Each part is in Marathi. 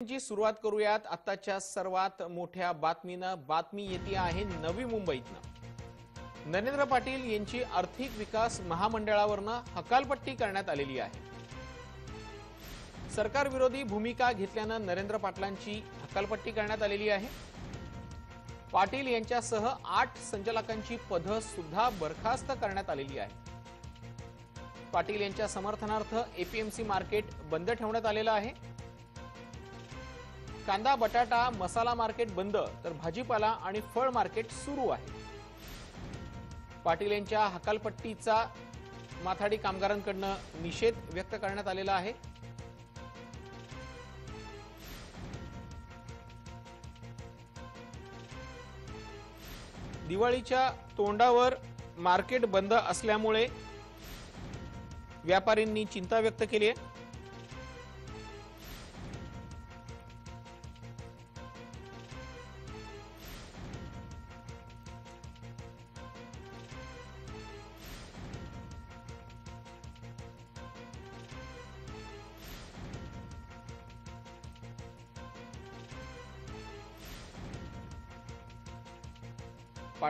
जी सुरुवात करूयात आताच्या सर्वात मोठ्या बातमीनं. बातमी येते आहे नवी मुंबईतनं. नरेंद्र पाटील यांची आर्थिक विकास महामंडळावरनं हकालपट्टी करण्यात आलेली आहे. सरकारविरोधी भूमिका घेतल्यानं नरेंद्र पाटलांची हकालपट्टी करण्यात आलेली आहे. पाटील यांच्यासह आठ संचालकांची पदं सुद्धा बरखास्त करण्यात आलेली आहे पाटील यांच्या समर्थनार्थ एपीएमसी मार्केट बंद ठेवण्यात आलेलं आहे. कांदा बटाटा मसाला मार्केट बंद तर भाजीपाला आणि फळ मार्केट सुरू आहे. पाटील यांच्या हकालपट्टीचा माथाडी कामगारांकडनं निषेध व्यक्त करण्यात आलेला आहे. दिवाळीच्या तोंडावर मार्केट बंद असल्यामुळे व्यापाऱ्यांनी चिंता व्यक्त केली आहे.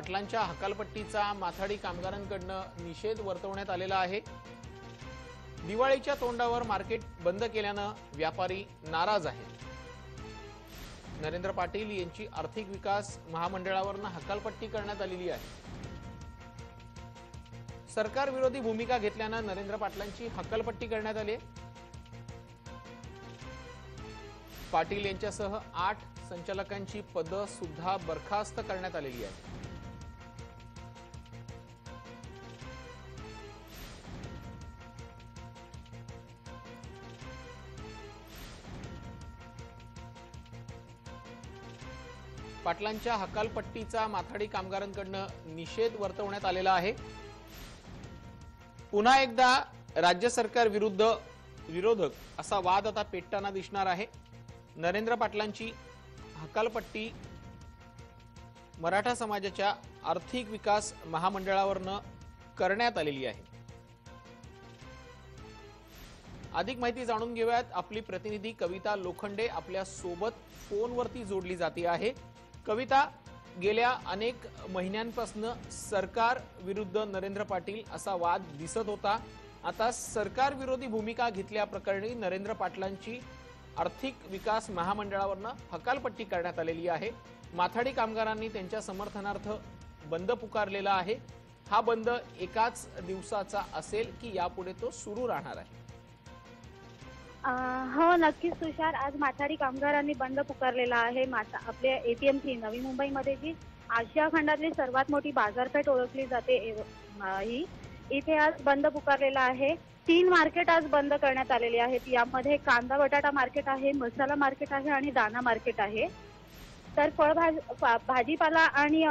पाटलांच्या हकालपट्टीचा माथाडी कामगारांकडनं निषेध वर्तवण्यात आलेला आहे. दिवाळीच्या तोंडावर मार्केट बंद केल्यानं व्यापारी नाराज आहेत. नरेंद्र पाटील यांची आर्थिक विकास महामंडळावरनं हकालपट्टी करण्यात आलेली आहे. सरकार विरोधी भूमिका घेतल्यानं नरेंद्र पाटलांची हकालपट्टी करण्यात आली पाटील यांच्यासह आठ संचालकांची पदं सुद्धा बरखास्त करण्यात आलेली आहेत. पाटलांच्या हकालपट्टीचा माथाडी कामगारांकडनं निषेध वर्तवण्यात आलेला आहे. पुन्हा एकदा राज्य सरकार विरुद्ध विरोधक असा वाद आता पेटताना दिसणार आहे. नरेंद्र पाटलांची हकालपट्टी मराठा समाजाच्या आर्थिक विकास महामंडळावरनं करण्यात आलेली आहे. अधिक माहिती जाणून घेऊयात. आपली प्रतिनिधी कविता लोखंडे आपल्यासोबत फोनवरती जोडली जाते आहे. कविता गेल्या अनेक महिन्यांपासून सरकार विरुद्ध नरेंद्र पाटील असा वाद दिसत होता. आता सरकार विरोधी भूमिका घेतल्याप्रकरणी नरेंद्र पाटलांची आर्थिक विकास महामंडळावरनं हकालपट्टी करण्यात आलेली आहे. माथाडी कामगारांनी त्यांच्या समर्थनार्थ बंद पुकारलेला आहे. हा बंद एकाच दिवसाचा असेल की यापुढे तो सुरू राहणार आहे? हो नक्कीच तुषार. आज माथाडी कामगारांनी बंद पुकारलेला आहे माता आपल्या एपीएमसी नवी मुंबईमध्ये जी आशिया खंडातली सर्वात मोठी बाजारपेठ ओळखली जाते ही इथे आज बंद पुकारलेला आहे. तीन मार्केट आज बंद करण्यात आलेली आहेत. यामध्ये कांदा बटाटा मार्केट आहे मसाला मार्केट आहे आणि दाना मार्केट आहे. तर फळभाज फा- भाजीपाला आणि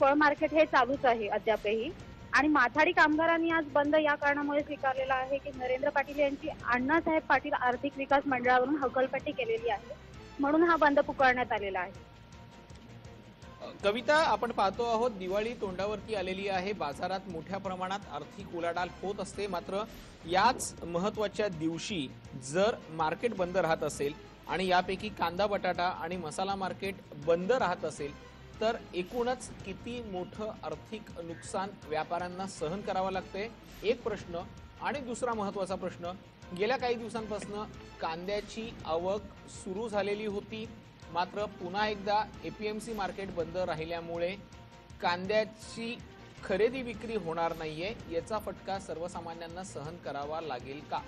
फळ मार्केट हे चालूच आहे अद्यापही. आणि माथाडी कामगारांनी आज बंद या कारणामुळे स्वीकारलेला आहे की नरेंद्र पाटील यांची अण्णासाहेब पाटील आर्थिक विकास मंडळावरून हकलपट्टी केलेली आहे. म्हणून हा बंद पुकारण्यात आलेला आहे. कविता आपण पाहतो आहोत दिवाळी तोंडावरती आलेली आहे. बाजारात मोठ्या प्रमाणात आर्थिक उलाढाल होत असते. मात्र याच महत्त्वाच्या दिवशी जर मार्केट बंद राहत असेल आणि यापैकी कांदा बटाटा आणि मसाला मार्केट बंद राहत असेल तर एकूणच किती मोठं आर्थिक नुकसान व्यापाऱ्यांना सहन करावं लागते एक प्रश्न. आणि दुसरा महत्त्वाचा प्रश्न. गेल्या काही दिवसांपासून कांद्याची आवक सुरू झालेली होती. मात्र पुन्हा एकदा एपीएमसी मार्केट बंद राहिल्यामुळे कांद्याची खरेदी विक्री होणार नाहीये. याचा फटका सर्वसामान्यांना सहन करावा लागेल का?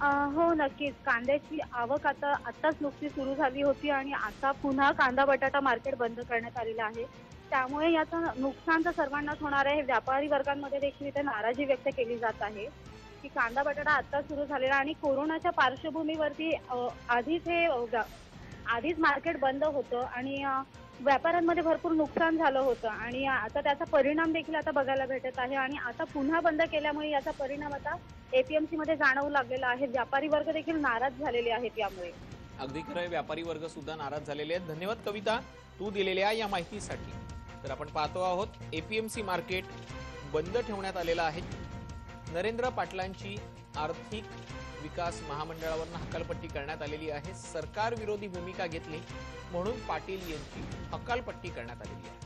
हो नक्कीच. कांद्याची आवक आता आताच नुकती सुरू झाली होती आणि आता पुन्हा कांदा बटाटा मार्केट बंद करण्यात आलेलं आहे. त्यामुळे याचं नुकसान तर सर्वांनाच होणार आहे. व्यापारी वर्गांमध्ये देखील इथे नाराजी व्यक्त केली जात आहे की कांदा बटाटा आता सुरू झालेला आणि कोरोनाच्या पार्श्वभूमीवरती आधीच हे आधीच मार्केट बंद होतं आणि व्यापाऱ्यांमध्ये भरपूर नुकसान झालं होतं. आणि आता त्याचा परिणाम देखील आता बघायला भेटत आहे. आणि आता पुन्हा बंद केल्यामुळे याचा परिणाम आता एपीएमसी मध्ये जाणवू लागलेला आहे. व्यापारी वर्ग देखील नाराज झालेले आहेत यामुळे. अगदी खरं व्यापारी वर्ग सुद्धा नाराज झालेले आहेत. धन्यवाद कविता तू दिलेल्या या माहितीसाठी. तर आपण पाहतो आहोत एपीएमसी मार्केट बंद ठेवण्यात आलेलं आहे. नरेंद्र पाटलांची आर्थिक विकास महामंडळावरून हकालपट्टी करण्यात आलेली आहे. सरकार विरोधी भूमिका घेतली म्हणून पाटील यांची हकालपट्टी करण्यात आलेली आहे.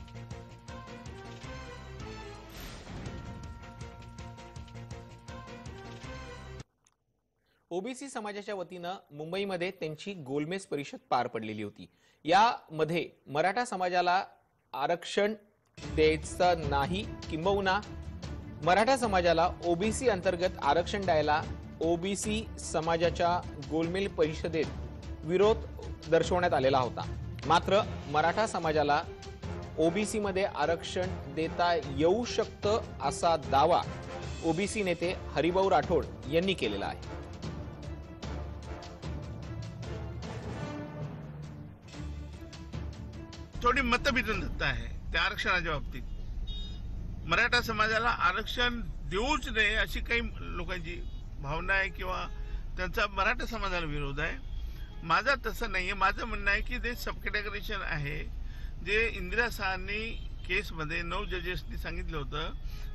ओबीसी समाजाच्या वतीनं मुंबईमध्ये त्यांची गोलमेज परिषद पार पडलेली होती. यामध्ये मराठा समाजाला आरक्षण द्यायचं नाही किंबहुना मराठा समाजाला ओबीसी अंतर्गत आरक्षण द्यायला ओबीसी समाजाच्या गोलमेल परिषदेत विरोध दर्शवण्यात आलेला होता. मात्र मराठा समाजाला ओबीसी मध्ये आरक्षण देता येऊ शकतं असा दावा ओबीसी नेते हरिभाऊ राठोड यांनी केलेला आहे. थोडी मतभिन्नता आहे त्या आरक्षणाच्या बाबतीत. मराठा समाजाला आरक्षण देऊच नये अशी काही लोकांची भावना आहे किंवा त्यांचा मराठा समाजाला विरोध आहे. माझा तसं नाही आहे माझं म्हणणं आहे की जे सब कॅटेगरेशन आहे जे इंदिरा शहानी केसमध्ये नऊ जजेसनी सांगितलं होतं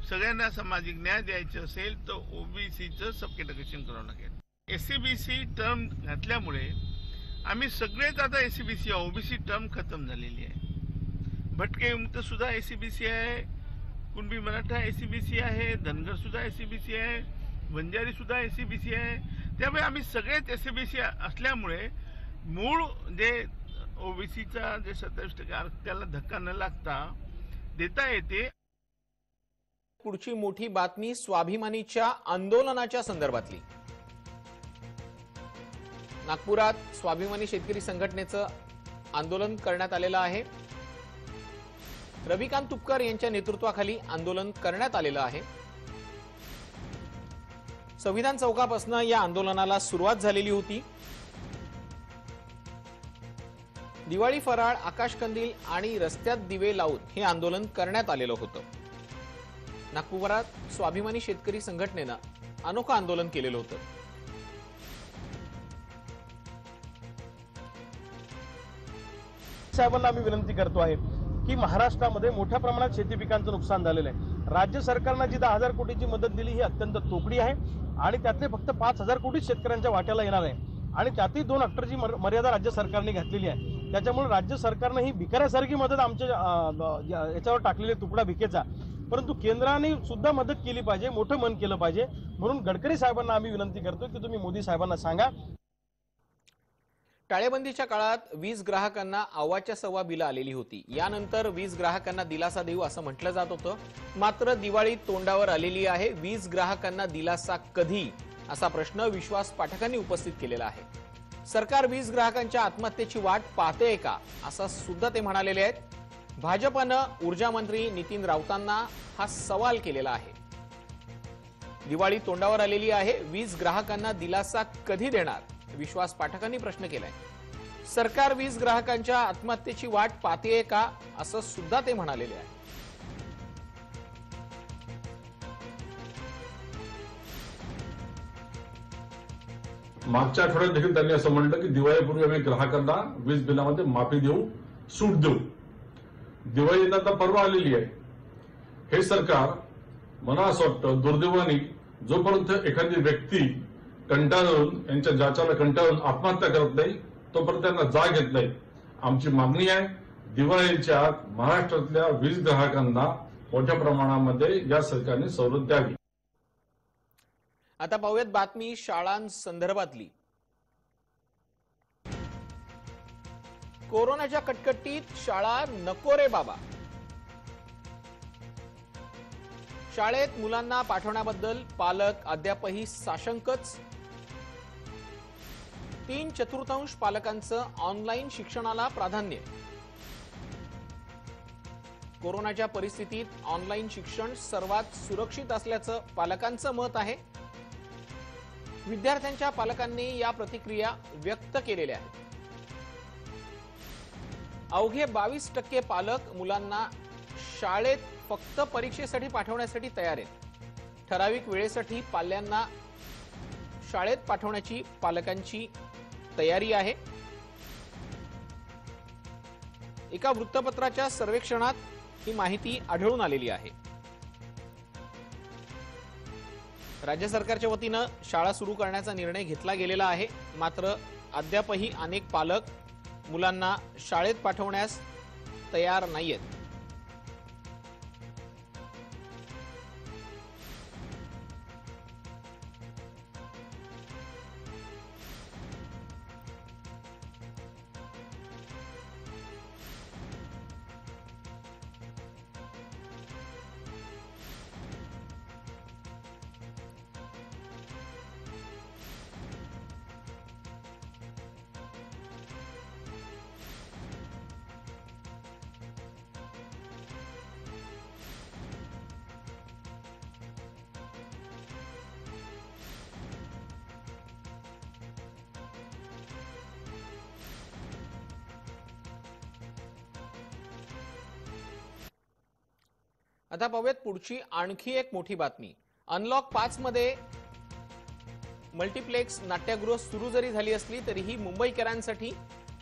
सगळ्यांना सामाजिक न्याय द्यायचं असेल तर ओबीसीचं सब कॅटेगरेशन करावं लागेल. एससीबीसी टर्म घातल्यामुळे आम्ही सगळेच आता एसीबीसी ओबीसी टर्म खतम झालेली आहे. भटके विमुक्त सुद्धा एसीबीसी आहे कुणबी मराठा एसीबीसी आहे धनगर सुद्धा एसीबीसी आहे वंजारी सुद्धा एसीबीसी आहे. त्यामुळे आम्ही सगळेच एसीबीसी असल्यामुळे मूळ जे ओबीसीचा जे सत्तावीस टक्के त्याला धक्का न लागता देता येते. पुढची मोठी बातमी स्वाभिमानीच्या आंदोलनाच्या संदर्भातली. नागपुरात स्वाभिमानी शेतकरी संघटनेचं आंदोलन करण्यात आलेलं आहे. रविकांत तुपकर यांच्या नेतृत्वाखाली आंदोलन करण्यात आलेलं आहे. संविधान चौकापासून या आंदोलनाला सुरुवात झालेली होती. दिवाळी फराळ आकाशकंदील आणि रस्त्यात दिवे लावून हे आंदोलन करण्यात आलेलं होतं. नागपुरात स्वाभिमानी शेतकरी संघटनेनं अनोखं आंदोलन केलेलं होतं. साहेबांना आम्ही विनंती करतो आहे की महाराष्ट्रामध्ये मोठ्या प्रमाणात शेती पिकांचं नुकसान झालेलं आहे. राज्य सरकारनं जी दहा हजार कोटीची मदत दिली ही अत्यंत तोकडी आहे. आणि त्यातले फक्त पाच हजार कोटी शेतकऱ्यांच्या वाट्याला येणार आहे. आणि त्यातही दोन हेक्टरची मर- मर्यादा राज्य सरकारने घातलेली आहे. त्याच्यामुळे राज्य सरकारनं ही भिकाऱ्यासारखी मदत आमच्या याच्यावर टाकलेली तुकडा भिकेचा. परंतु केंद्राने सुद्धा मदत केली पाहिजे मोठं मन केलं पाहिजे. म्हणून गडकरी साहेबांना आम्ही विनंती करतो की तुम्ही मोदी साहेबांना सांगा टाळेबंदीच्या काळात वीज ग्राहकांना आवाच्या सव्वा बिलं आलेली होती. यानंतर वीज ग्राहकांना दिलासा देऊ असं म्हटलं जात होतं. मात्र दिवाळी तोंडावर आलेली आहे. वीज ग्राहकांना दिलासा कधी? असा प्रश्न विश्वास पाठकांनी उपस्थित केलेला आहे. सरकार वीज ग्राहकांच्या आत्महत्येची वाट पाहतेय का? असं सुद्धा ते म्हणालेले आहेत. भाजपनं ऊर्जामंत्री नितीन राऊतांना हा सवाल केलेला आहे. दिवाळी तोंडावर आलेली आहे. वीज ग्राहकांना दिलासा कधी देणार? विश्वास पाठकांनी प्रश्न केलाय. सरकार वीज ग्राहकांच्या आत्महत्येची वाट पाहतेय का? असं सुद्धा ते म्हणालेले आहे. मागच्या आठवड्यात देखील त्यांनी असं म्हटलं की दिवाळीपूर्वी आम्ही ग्राहकांना वीज बिलामध्ये माफी देऊ सूट देऊ. दिवाळी आता परवा आलेली आहे. हे सरकार मला असं वाटतं दुर्दैवानी जोपर्यंत एखादी व्यक्ती कंटाळून यांच्या जाचाला कंटाळून आत्महत्या करत नाही तोपर्यंत त्यांना जाग येत नाही. आमची मागणी आहे दिवाळीच्या आत महाराष्ट्रातल्या वीज ग्राहकांना मोठ्या प्रमाणामध्ये या सरकारने सवलत द्यावी. आता पाहूयात बातमी शाळांसंदर्भातली. कोरोनाच्या कटकटीत शाळा नको रे बाबा. शाळेत मुलांना पाठवण्याबद्दल पालक अद्यापही साशंकच. तीन चतुर्थांश पालकांचं ऑनलाईन शिक्षणाला प्राधान्य. कोरोनाच्या परिस्थितीत ऑनलाईन शिक्षण सर्वात सुरक्षित असल्याचं पालकांचं मत आहे. विद्यार्थ्यांच्या पालकांनी या प्रतिक्रिया व्यक्त केलेल्या आहेत. अवघे बावीस टक्के पालक मुलांना शाळेत फक्त परीक्षेसाठी पाठवण्यासाठी तयार आहेत. ठराविक वेळेसाठी पाल्यांना शाळेत पाठवण्याची पालकांची तयारी आहे. एका वृत्तपत्राच्या सर्वेक्षणात ही माहिती आढळून आलेली आहे. राज्य सरकारच्या वतीनं शाळा सुरू करण्याचा निर्णय घेतला गेलेला आहे. मात्र अद्यापही अनेक पालक मुलांना शाळेत पाठवण्यास तयार नाहीयेत. आता पाहूयात पुढची आणखी एक मोठी बातमी. अनलॉक पाच मध्ये मल्टिप्लेक्स नाट्यगृह सुरू जरी झाली असली तरीही मुंबईकरांसाठी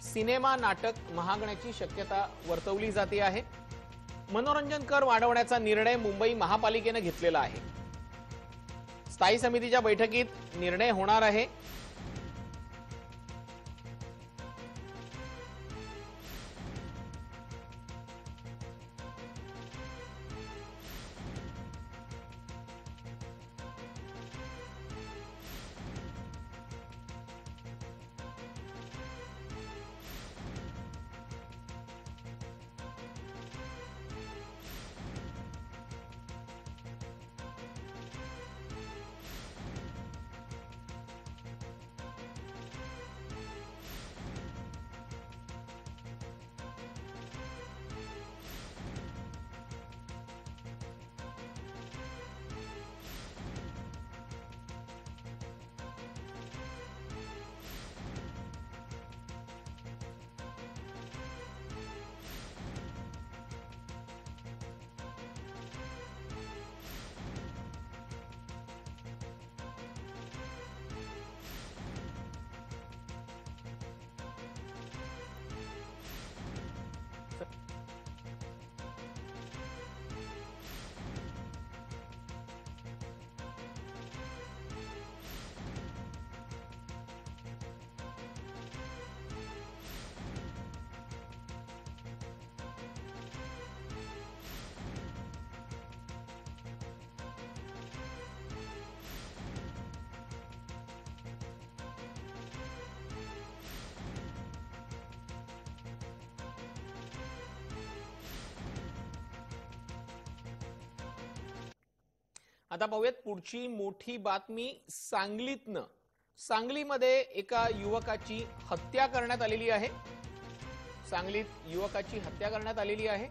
सिनेमा नाटक महागण्याची शक्यता वर्तवली जाते आहे. मनोरंजन कर वाढवण्याचा निर्णय मुंबई महापालिकेनं घेतलेला आहे. स्थायी समितीच्या बैठकीत निर्णय होणार आहे. आता पाहूयात पुढची मोठी बातमी सांगलीतनं. सांगलीमध्ये एका युवकाची हत्या करण्यात आलेली आहे. सांगलीत युवकाची हत्या करण्यात आलेली आहे.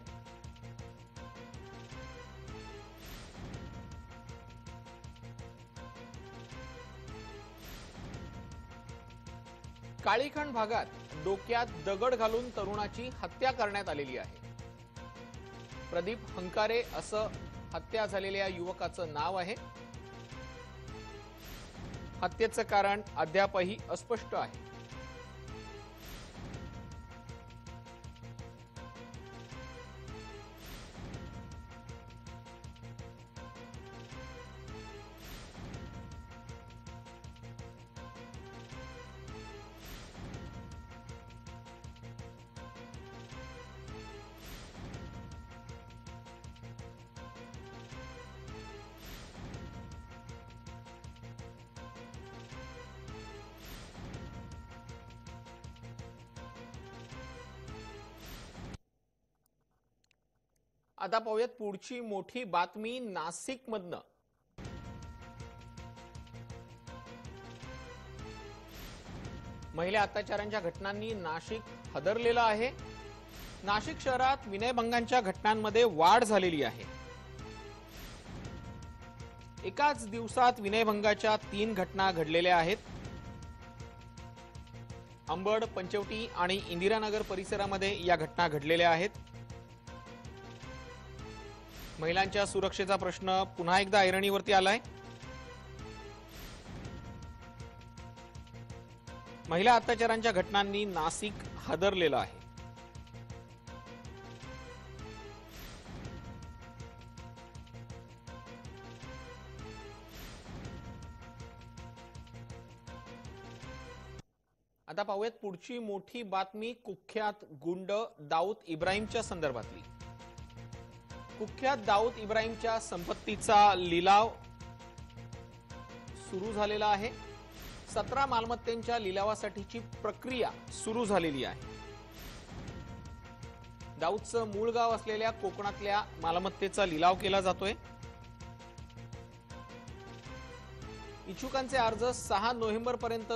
काळीखंड भागात डोक्यात दगड घालून तरुणाची हत्या करण्यात आलेली आहे. प्रदीप हंकारे असं हत्या झालेल्या युवकाचं नाव आहे. हत्येचं कारण अद्यापही अस्पष्ट आहे. आता पाहूयात पुढची मोठी बातमी नाशिक मधनं महिला अत्याचारांच्या घटनांनी नाशिक हदरलेलं आहे. नाशिक शहरात विनयभंगांच्या घटनांमध्ये वाढ झालेली आहे. एकाच दिवसात विनयभंगाच्या तीन घटना घडलेल्या आहेत. अंबड पंचवटी आणि इंदिरानगर परिसरामध्ये या घटना घडलेल्या आहेत. महिलांच्या सुरक्षेचा प्रश्न पुन्हा एकदा ऐरणीवरती आलाय. महिला अत्याचारांच्या घटनांनी नाशिक हादरलेलं आहे. आता पाहूयात पुढची मोठी बातमी कुख्यात गुंड दाऊद इब्राहिमच्या संदर्भातली. कुख्यात दाऊद इब्राहिमच्या संपत्तीचा लिलाव सुरू झालेला आहे. सतरा मालमत्तेंच्या लिलावासाठीची प्रक्रिया सुरू झालेली आहे. दाऊदचं मूळ गाव असलेल्या कोकणातल्या मालमत्तेचा लिलाव केला जातोय. इच्छुकांचे अर्ज सहा नोव्हेंबर पर्यंत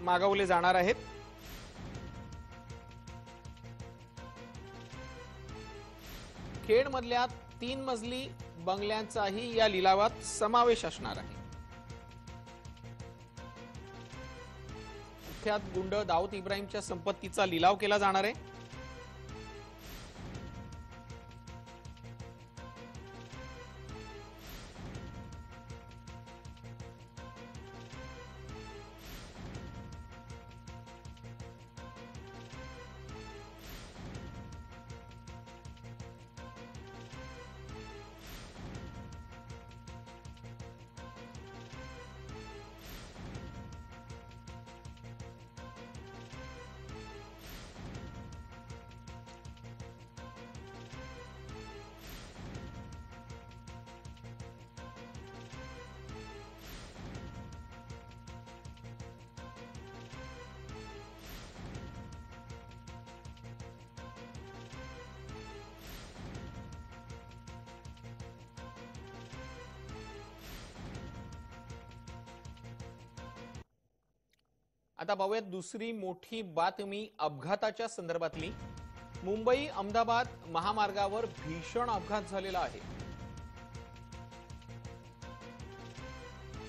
मागवले जाणार आहेत. खेडमधल्या तीन मजली बंगल्यांचाही या लिलावात समावेश असणार आहे. कुख्यात गुंड दाऊद इब्राहिमच्या संपत्तीचा लिलाव केला जाणार आहे. आता पाहूयात दुसरी मोठी बातमी अपघाताच्या संदर्भातली. मुंबई अहमदाबाद महामार्गावर भीषण अपघात झालेला आहे.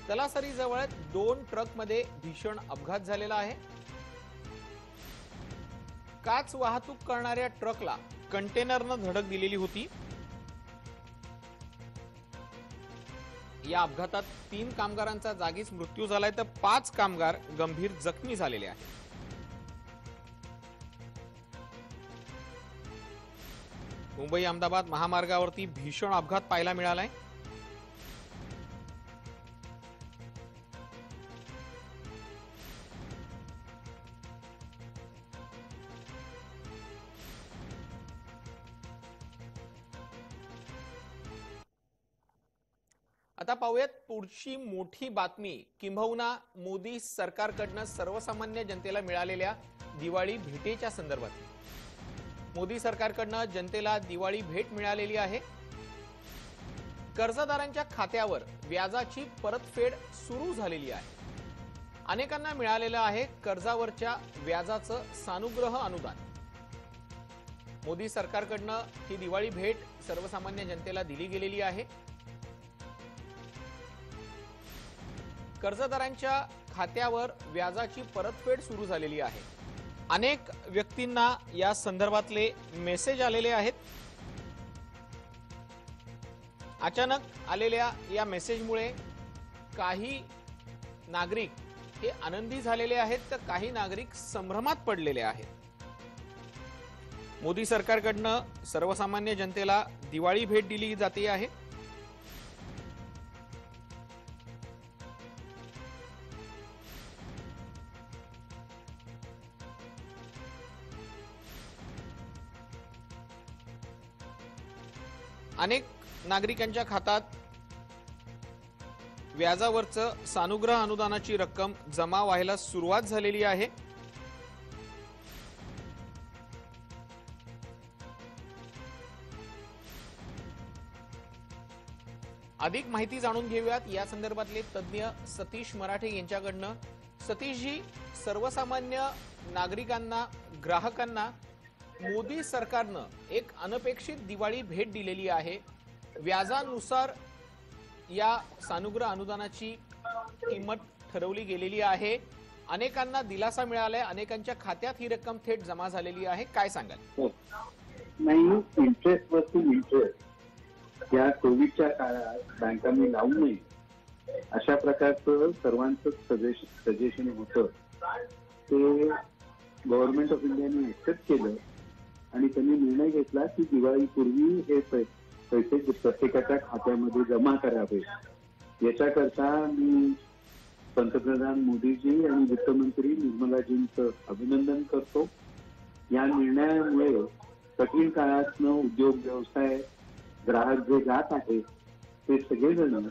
तलासरीजवळ दोन ट्रकमध्ये भीषण अपघात झालेला आहे. काच वाहतूक करणाऱ्या ट्रकला कंटेनरनं धडक दिलेली होती. या अपघातात तीन कामगारांचा जागीच मृत्यू झालाय तर पाच कामगार गंभीर जखमी झालेले आहेत. मुंबई अहमदाबाद महामार्गावरती भीषण अपघात पाहायला मिळालाय. पाहूयात पुढची मोठी बातमी. किंबहुना मोदी सरकारकडनं सर्वसामान्य जनतेला मिळालेल्या दिवाळी भेटीच्या संदर्भात. मोदी सरकारकडनं जनतेला दिवाळी भेट मिळालेली आहे. कर्जदारांच्या खात्यावर व्याजाची परतफेड सुरू झालेली आहे. अनेकांना मिळालेलं आहे कर्जावरच्या व्याजाचं सानुग्रह अनुदान. मोदी सरकारकडनं ही दिवाळी भेट सर्वसामान्य जनतेला दिली गेलेली आहे. कर्जदारांच्या खात्यावर व्याजाची परतफेड सुरू झालेली आहे. अनेक व्यक्तींना या संदर्भातले मेसेज आलेले आहेत. अचानक आलेल्या या मेसेजमुळे काही नागरिक हे आनंदी झालेले आहेत तर काही नागरिक संभ्रमात पडलेले आहेत. मोदी सरकारकडनं सर्वसामान्य जनतेला दिवाळी भेट दिली जाते आहे. अनेक नागरिकांच्या खात्यात व्याजावरचं सानुग्रह अनुदानाची रक्कम जमा व्हायला सुरुवात झालेली आहे. अधिक माहिती जाणून घेऊयात. या संदर्भातले तज्ज्ञ सतीश मराठे यांच्याकडनं. सतीशजी सर्वसामान्य नागरिकांना ग्राहकांना मोदी सरकारनं एक अनपेक्षित दिवाळी भेट दिलेली आहे. व्याजानुसार या सानुग्रह अनुदानाची किंमत ठरवली गेलेली आहे. अनेकांना दिलासा मिळालाय अनेकांच्या खात्यात ही रक्कम थेट जमा झालेली आहे. काय सांगाल? हो. नाही इंटरेस्ट वरती इंटरेस्ट या कोविडच्या काळात बँकांनी लावू नये. अशा प्रकारचं सर्वांचं सजेशन सजेशन होतं. ते गव्हर्नमेंट ऑफ इंडियाने एक्सेप्ट केलं. आणि त्यांनी निर्णय घेतला की दिवाळीपूर्वी हे पैसे प्रत्येकाच्या खात्यामध्ये जमा करावे. याच्याकरता मी पंतप्रधान मोदीजी आणि वित्तमंत्री निर्मलाजींचं अभिनंदन करतो. या निर्णयामुळे कठीण काळातनं उद्योग व्यवसाय ग्राहक जे जात आहेत ते सगळेजण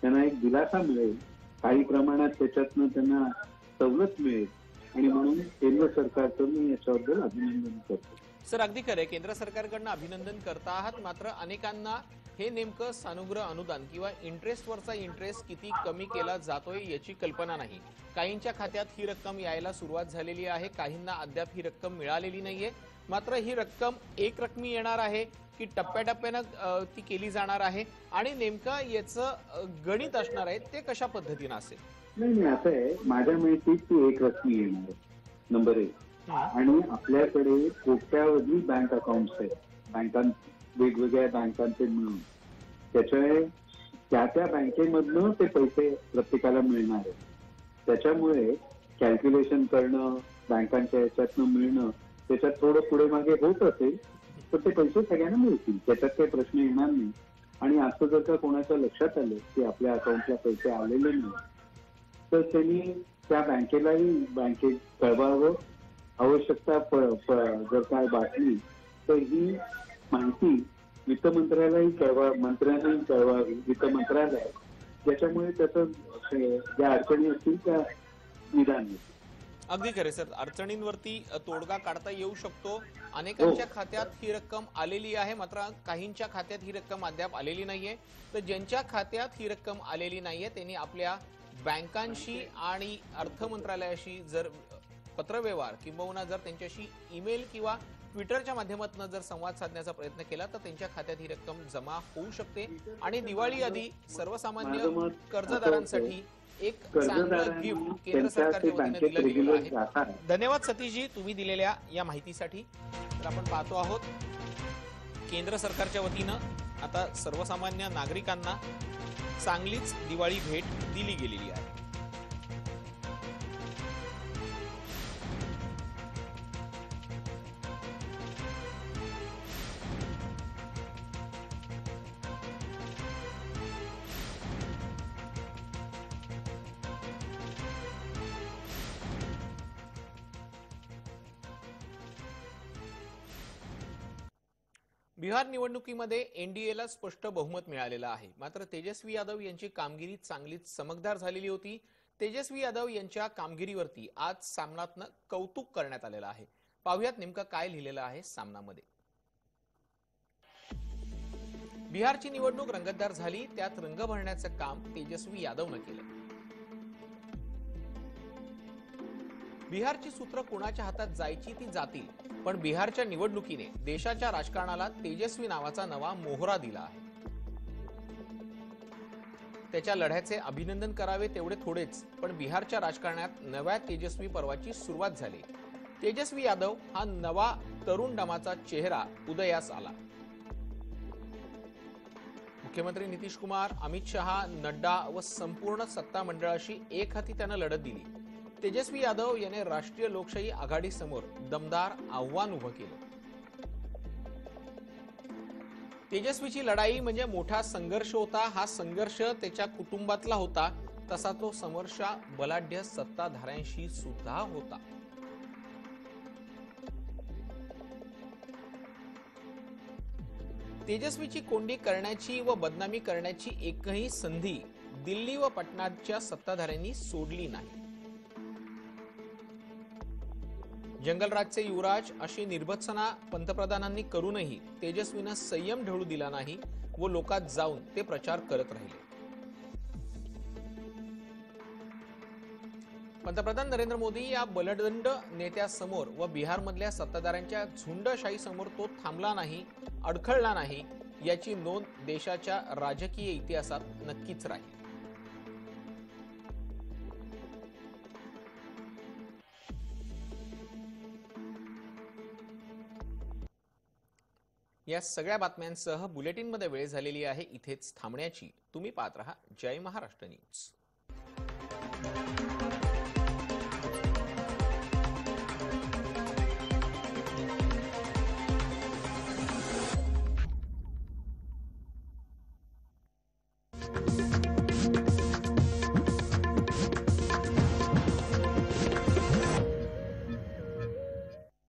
त्यांना एक दिलासा मिळेल. काही प्रमाणात त्याच्यातनं त्यांना सवलत मिळेल. आणि म्हणून केंद्र सरकारचं मी याच्याबद्दल अभिनंदन करतो. सर अगदी खरं केंद्र सरकारकडनं अभिनंदन करता आहात. मात्र अनेकांना हे नेमकं सानुग्रह अनुदान किंवा इंटरेस्टवरचा इंटरेस्ट किती कमी केला जातोय याची कल्पना नाही. काहींच्या खात्यात ही रक्कम यायला सुरुवात झालेली आहे. काहींना अद्याप ही रक्कम मिळालेली नाहीये. मात्र ही रक्कम एक रकमी येणार आहे की टप्प्याटप्प्यानं ती केली जाणार आहे. आणि नेमकं याचं गणित असणार आहे ते कशा पद्धतीनं असेल? नाही नाही असं आहे माझ्या माहितीत ती एक रकमी येणार नंबर एक. आणि आपल्याकडे कोट्यावधी बँक अकाउंट आहेत. बँकां वेगवेगळ्या बँकांचे मिळून. त्याच्यामुळे त्या त्या बँकेमधनं ते पैसे प्रत्येकाला मिळणार आहेत. त्याच्यामुळे कॅल्क्युलेशन करणं बँकांच्या याच्यातनं मिळणं त्याच्यात थोडं पुढे मागे होत असेल तर ते पैसे सगळ्यांना मिळतील. त्याच्यात काही प्रश्न येणार नाही. आणि असं जर का कोणाच्या लक्षात आलं की आपल्या अकाउंटला पैसे आलेले नाही तर त्यांनी त्या बँकेलाही बँकेत कळवावं आवश्यकता जर काय बातमी तर ही माहिती वित्त मंत्र्यालाही कळवा मंत्र्यांनाही कळवावी वित्त मंत्रालय ज्याच्यामुळे त्याचं ज्या अडचणी असतील त्या निदान. अगदी खरे सर अडचणींवरती तोडगा काढता येऊ शकतो अनेकांच्या हो. खात्यात ही रक्कम आलेली आहे मात्र काहींच्या खात्यात ही रक्कम अद्याप आलेली नाहीये तर ज्यांच्या खात्यात ही रक्कम आलेली नाहीये त्यांनी आपल्या बँकांशी आणि अर्थ मंत्रालयाशी जर पत्रव्यवहार किंबहुना जर त्यांच्याशी ईमेल किंवा ट्विटरच्या माध्यमातून जर संवाद साधण्याचा प्रयत्न केला तर त्यांच्या खात्यात ही रक्कम जमा होऊ शकते. आणि दिवाळी आधी सर्वसामान्य कर्जदारांसाठी एक चांगलं गिफ्ट केंद्र सरकारच्या वतीने दिलं गेलेलं आहे. धन्यवाद सतीशजी तुम्ही दिलेल्या या माहितीसाठी. तर आपण पाहतो आहोत केंद्र सरकारच्या वतीनं आता सर्वसामान्य नागरिकांना चांगलीच दिवाळी भेट दिली गेलेली आहे. निवडणुकीमध्ये एनडीएला स्पष्ट बहुमत मिळालेलं आहे. मात्र तेजस्वी यादव यांची कामगिरी चांगलीच चमकदार झालेली होती. तेजस्वी यादव यांच्या कामगिरीवरती आज सामनातनं कौतुक करण्यात आलेलं आहे. पाहुयात नेमकं काय लिहिलेलं आहे सामनामध्ये. बिहारची निवडणूक रंगतदार झाली त्यात रंग भरण्याचं काम तेजस्वी यादवनं केलं. बिहारची सूत्र कोणाच्या हातात जायची ती जातील. पण बिहारच्या निवडणुकीने देशाच्या राजकारणाला तेजस्वी नावाचा नवा मोहरा दिला आहे. त्याच्या लढ्याचे अभिनंदन करावे तेवढे थोडेच पण बिहारच्या राजकारणात नव्या तेजस्वी पर्वाची सुरुवात झाली. तेजस्वी यादव हा नवा तरुण डमाचा चेहरा उदयास आला. मुख्यमंत्री नितीश कुमार अमित शहा नड्डा व संपूर्ण सत्ता मंडळाशी एक हाती त्यानं लढत दिली. तेजस्वी यादव याने राष्ट्रीय लोकशाही आघाडी समोर दमदार आव्हान उभं केलं. तेजस्वीची लढाई म्हणजे मोठा संघर्ष होता. हा संघर्ष त्याच्या कुटुंबातला होता. तसा तो समर्षा बलाढ्य सत्ताधाऱ्यांशी सुद्धा होता. तेजस्वीची कोंडी करण्याची व बदनामी करण्याची एकही संधी दिल्ली व पटनाच्या सत्ताधाऱ्यांनी सोडली नाही. जंगलराजचे युवराज अशी निर्भत्सना पंतप्रधानांनी करूनही तेजस्वीनं संयम ढळू दिला नाही व लोकात जाऊन ते प्रचार करत राहिले. पंतप्रधान नरेंद्र मोदी या बलदंड नेत्यासमोर व बिहारमधल्या सत्ताधाऱ्यांच्या झुंडशाहीसमोर तो थांबला नाही अडखळला नाही याची नोंद देशाच्या राजकीय इतिहासात नक्कीच राहील. या सगळ्या बातम्यांसह बुलेटिनमध्ये वेळ झालेली आहे. इथेच थांबण्याची तुम्ही पाहत रहा जय महाराष्ट्र न्यूज.